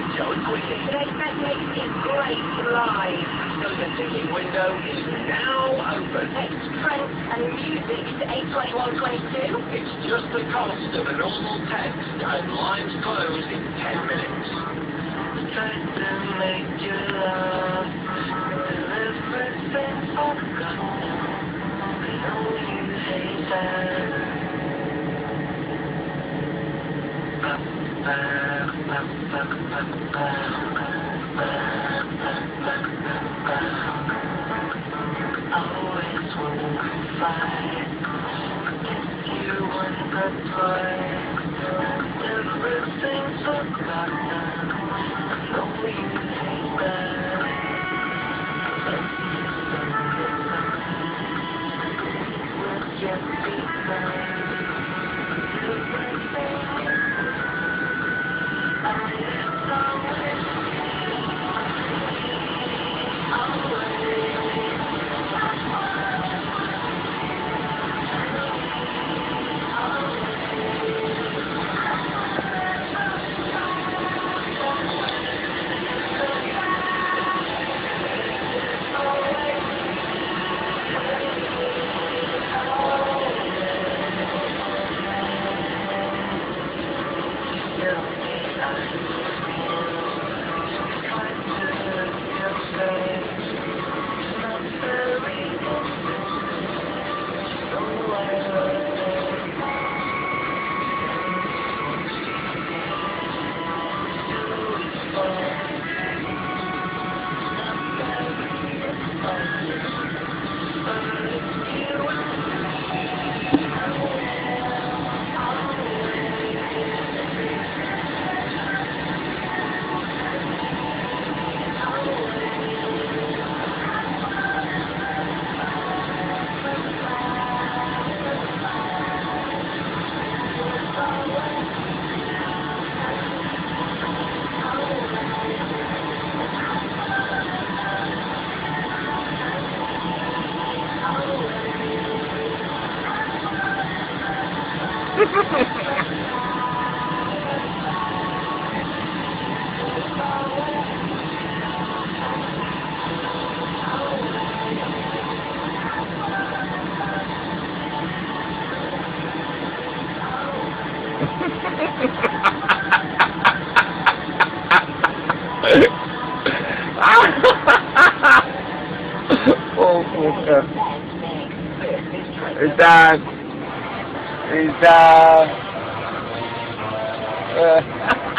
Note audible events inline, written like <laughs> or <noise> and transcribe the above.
with Joe Quickie. Best makes it great live. So the ticket window is now open. Text Trent and music to 82122. It's just the cost of a normal text, and lines close in 10 minutes. Try to make you laugh forgotten know you hate that Always wanna fight. Guess you wanna fight oh, okay. It's that is, uh, uh <laughs>